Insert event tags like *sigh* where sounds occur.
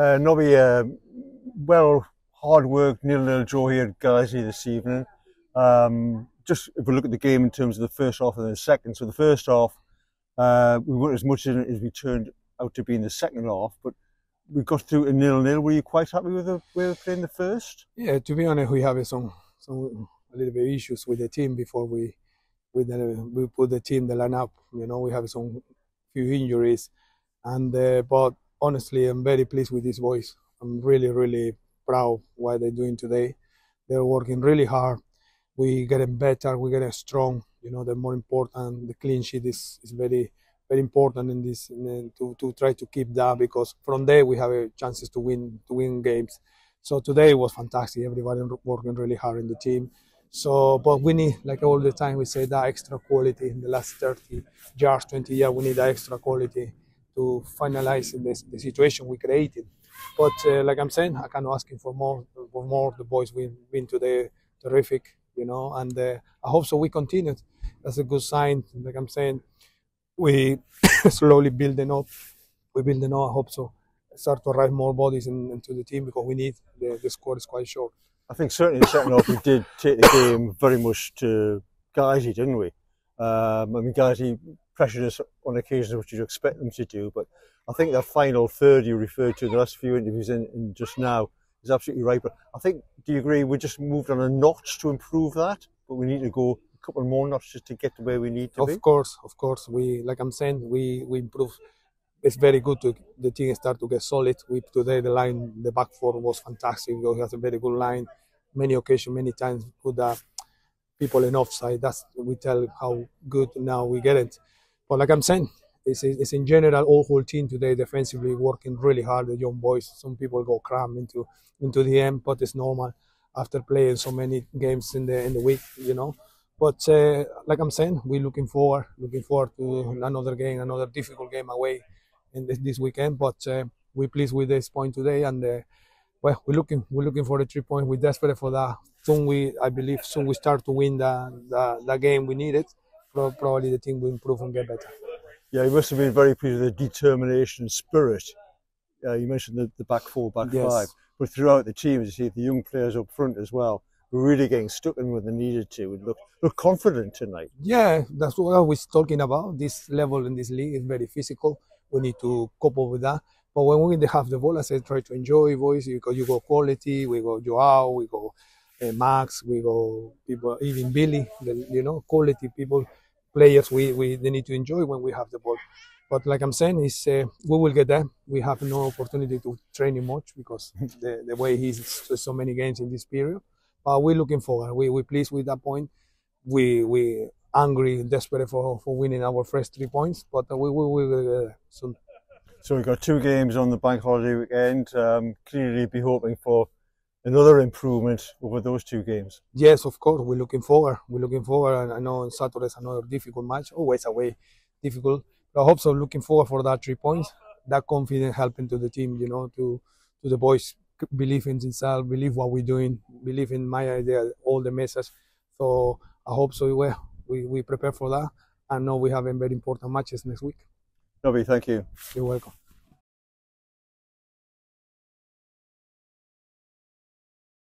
Uh, Nobby, uh, well, hard work, nil-nil draw here at Guiseley this evening. Um, just if we look at the game in terms of the first half and the second. So the first half, uh, we weren't as much in it as we turned out to be in the second half, but we got through to nil-nil. Were you quite happy with the way we playing the first? Yeah, to be honest, we have some some a little bit issues with the team before we we we put the team the lineup. You know, we have some few injuries, and uh, but honestly, I'm very pleased with these boys. I'm really really proud what they're doing today. They're working really hard. We getting better. We getting strong. You know, the more important, the clean sheet is, is very very important in this in, to to try to keep that because from there we have a chances to win to win games. So today was fantastic. Everybody working really hard in the team. So, but we need, like all the time, we say that extra quality in the last 30 years, 20 years, we need that extra quality to finalize this, the situation we created. But uh, like I'm saying, I can asking for more, for more. The boys win, win today, terrific, you know, and uh, I hope so. We continue. That's a good sign. Like I'm saying, we *coughs* slowly building up. We building up. I hope so. Start to arrive more bodies in, into the team because we need the, the squad is quite short. I think certainly in the second half we did take the game very much to Guiseley, didn't we? Um, I mean, pressured us on occasions, which you'd expect them to do, but I think that final third you referred to in the last few interviews in, in just now is absolutely right. But I think, do you agree, we just moved on a notch to improve that, but we need to go a couple more notches to get to where we need to of be? Of course, of course. We, like I'm saying, we, we improve it's very good to the team start to get solid. We today the line, the back four was fantastic. We have a very good line many occasions, many times put the uh, people in offside. That's we tell how good now we get it. But like I'm saying, it's, it's in general all whole team today defensively working really hard. The young boys, some people go cram into into the end, but it's normal after playing so many games in the in the week, you know. But uh, like I'm saying, we're looking forward, looking forward to another game, another difficult game away in this, this weekend. But uh, we're pleased with this point today, and uh, well, we're looking we're looking for the three points. We're desperate for that. Soon we, I believe, soon we start to win the the, the game we needed. Probably the team will improve and get better. Yeah, you must have been very pleased with the determination spirit. Uh, you mentioned the, the back four, back yes. five, but throughout the team, as you see the young players up front as well, were really getting stuck in when they needed to and look look confident tonight. Yeah, that's what I was talking about. This level in this league is very physical. We need to cope with that. But when we have the ball, I said try to enjoy voice because you go quality, we go Joao, we go uh, Max, we go people, even Billy, the, you know, quality people, players we, we they need to enjoy when we have the ball. But like I'm saying, is uh, we will get there. We have no opportunity to train him much because *laughs* the, the way he's so many games in this period. But we're looking forward. We we pleased with that point. We we angry, desperate for, for winning our first three points. But we will we, we, uh, soon. So we've got two games on the bank holiday weekend. Um, clearly, be hoping for another improvement over those two games. Yes, of course. We're looking forward. We're looking forward. And I know Saturday is another difficult match. Always away, difficult. But I hope so. Looking forward for that three points. That confidence helping to the team. You know, to to the boys believe in themselves, believe what we're doing, believe in my idea, all the message. So I hope so. We we we prepare for that. I know we have a very important matches next week. Nobby, thank you. You're welcome.